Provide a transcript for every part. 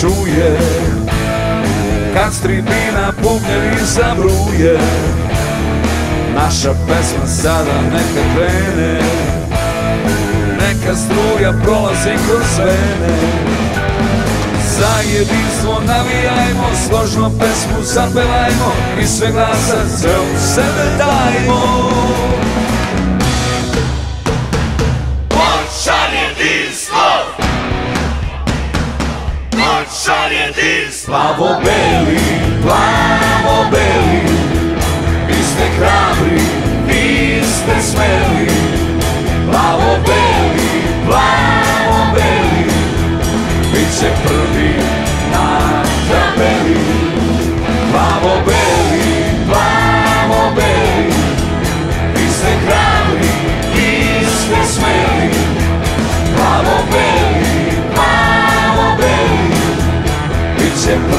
čuje. Kad stribina bubnjevi zabruje. Naša pesma sada neka krene. Neka struja prolazi kroz vene. Za jedinstvo navijajmo, složno pesmu zapevajmo I sve glasa sve od sebe dajmo Moćan jedinstvo Plavo beli, plavo beli Vi ste hrabri, vi ste smeli. Plavo beli, plavo beli Bit će prvi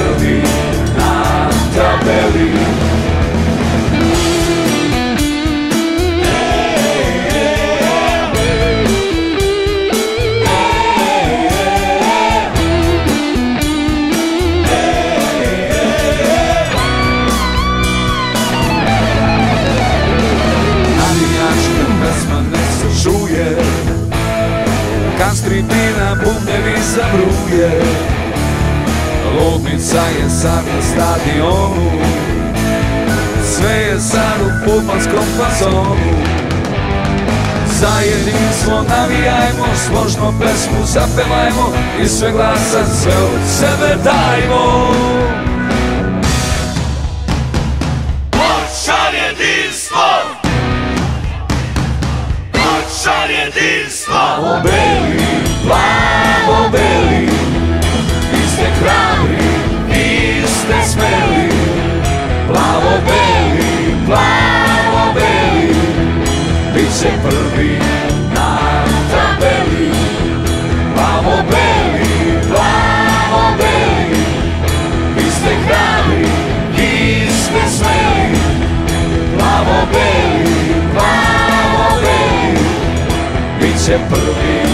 Prvi na tabeli. Tribina bubnjevi zabruje Ludnica je sad na stadionu. Sve je sad u futbolskom fazonu. Za jedinstvo navijajmo, složno pesmu zapevajmo I sve glasa sve od sebe dajmo. Moćan jedinstvo Moćan jedinstvo Će prvi na tabeli Plavo beli, plavo beli Vi ste hrabri, vi ste smeli. Plavo beli, plavo beli će prvi